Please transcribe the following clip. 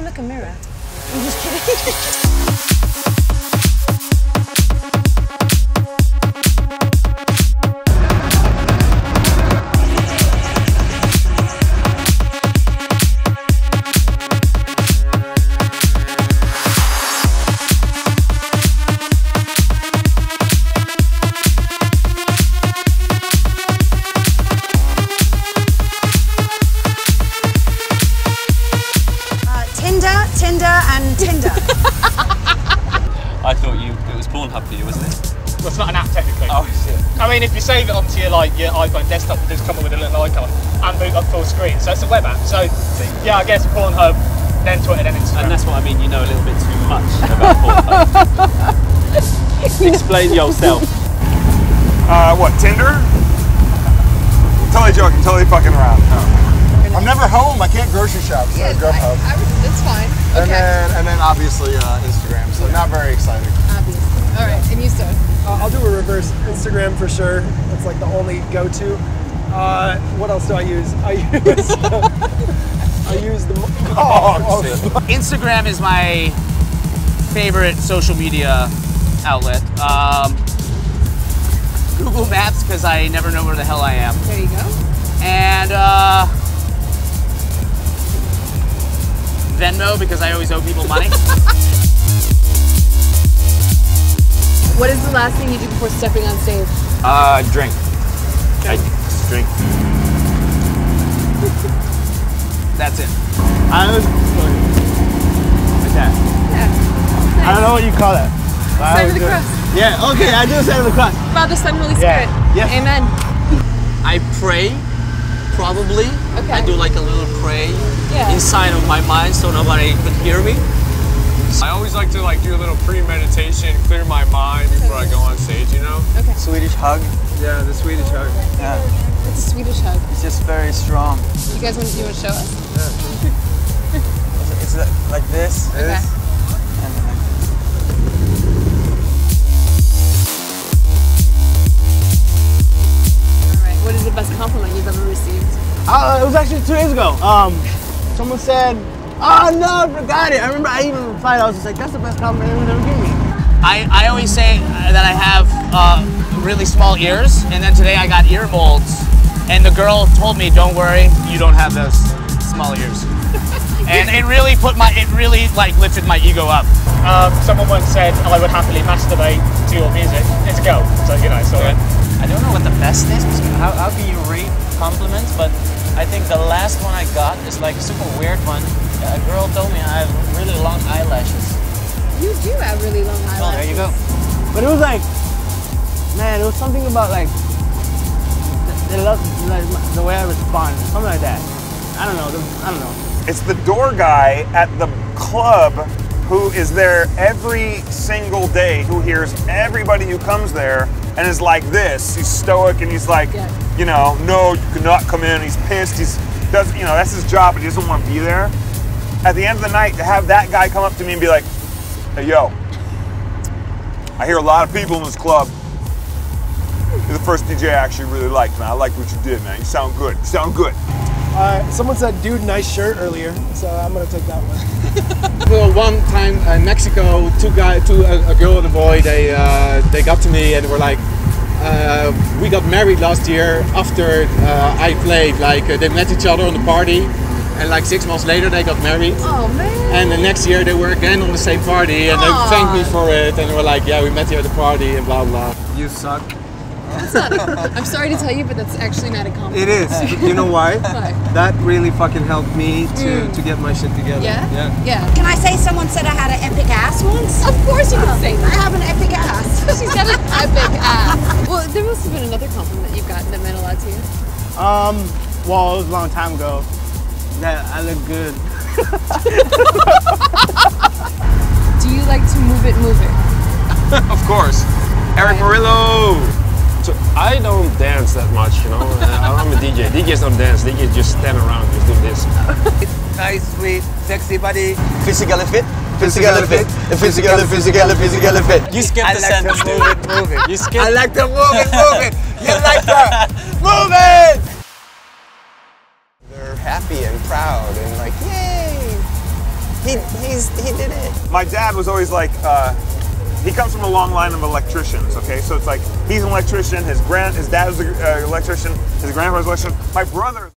Look, a mirror. I'm just kidding. Tinder, Tinder, and Tinder. I thought you it was Pornhub for you, wasn't it? Well, it's not an app technically. Oh shit. I mean, if you save it onto your like your iPhone desktop, it just come up with a little icon and boot up full screen. So it's a web app. So yeah, I guess Pornhub, then Twitter, then Instagram. And that's what I mean. You know a little bit too much about Pornhub. Explain yourself. Uh, what, Tinder? Totally joking, totally fucking around. I'm never home. I can't grocery shop, so Yeah, Grubhub. I, I, would- that's fine. and then and then obviously uh, Instagram. So not very exciting. Obviously. All right, and you, sir? Uh, I'll do a reverse Instagram for sure. That's like the only go-to. Uh, what else do I use? I use I use the Oh, shit. Instagram is my favorite social media outlet. Um, Google Maps because I never know where the hell I am, There you go. and uh, Venmo because I always owe people money. What is the last thing you do before stepping on stage? Uh, drink. I drink. That's it. I was like that. Yeah. I don't know what you call that. but Sign of the doing- cross. Yeah. Okay. I do a sign of the cross. Father, Son, Holy Yeah. Spirit. Yes. Amen. I pray, probably. Okay. I do like a little pray Yeah. inside of my mind so nobody could hear me. I always like to like do a little pre-meditation, clear my mind before I go on stage, you know? Okay. Swedish hug. Yeah, the Swedish hug. Yeah, It's a Swedish hug. it's just very strong. You guys want to, you want to show us? It's li- like this. Okay. Uh, it was actually two days ago. Um, someone said, "Oh no, I forgot it." I remember I even replied. I was just like, "That's the best compliment anyone's ever given me." I, I always say uh, that I have uh, really small ears, and then today I got ear molds, and the girl told me, "Don't worry, you don't have those small ears," and it really put my it really like lifted my ego up. Um, someone once said, "I would happily masturbate to your music." It's a girl, So you know, so I don't know what the best is. How, how can you rate compliments? But I think the last one I got is like a super weird one. A girl told me I have really long eyelashes. You do have really long eyelashes. Well, there you go. But it was like, man, it was something about like the, the, love, like, the way I respond, something like that. I don't know. I don't know. It's the door guy at the club who is there every single day, who hears everybody who comes there and is like this. He's stoic and he's like, Yeah. you know, no, you cannot come in. He's pissed. He's does you know that's his job, but he doesn't want to be there. At the end of the night, to have that guy come up to me and be like, "Hey, yo, I hear a lot of people in this club. You're the first DJ I actually really liked, man. I like what you did, man. You sound good. You sound good." Uh, someone said, "Dude, nice shirt" earlier, so I'm gonna take that one. Well, one time in Mexico, two guy, two a, a girl and a boy, they uh, they got to me and were like, uh, "We got married last year after uh, I played. Like uh, they met each other on the party, and like six months later they got married. Oh man. And the next year they were again on the same party, and they Aw. thanked me for it, and they were like, "Yeah, we met you at the party," and blah blah. You suck. That's not a, I'm sorry to tell you, but that's actually not a compliment. It is. you know why? Why? That really fucking helped me to, to get my shit together. Yeah. Yeah. Yeah. Can I say someone said I had an epic ass once? Of course you can say that. I have an epic ass. She's got an epic ass. Well, there must have been another compliment you've gotten that meant a lot to you. Um, well, it was a long time ago. That I look good. Do you like to move it, move it? Of course, Erick Morillo. So I don't dance that much, you know. Uh, I'm a DJ. DJs don't dance. DJs just stand around, just do this. Nice, sweet, sexy body. Physically fit. Physically fit. Physically, physically, physically fit. You skip the like sentence, to dude. move it, move it. You skip. I like to move it, move it. You like that? Move it! They're happy and proud and like, yay! He he's he did it. My dad was always like, uh, he comes from a long line of electricians. Okay, so it's like he's an electrician. His grand, his dad was an uh, electrician. His grandfather's an electrician. My brother.